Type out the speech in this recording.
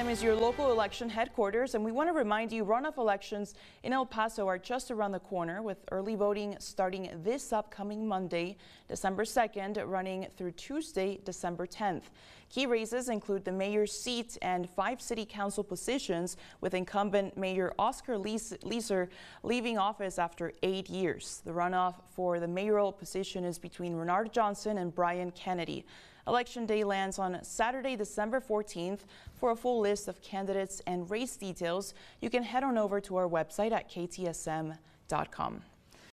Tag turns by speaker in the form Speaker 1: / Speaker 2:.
Speaker 1: KTSM is your local election headquarters, and we want to remind you runoff elections in El Paso are just around the corner, with early voting starting this upcoming Monday, December 2nd, running through Tuesday, December 10th. Key races include the mayor's seat and five city council positions, with incumbent Mayor Oscar Leeser leaving office after eight years. The runoff for the mayoral position is between Renard Johnson and Brian Kennedy. Election day lands on Saturday, December 14th. For a full list of candidates and race details, you can head on over to our website at ktsm.com.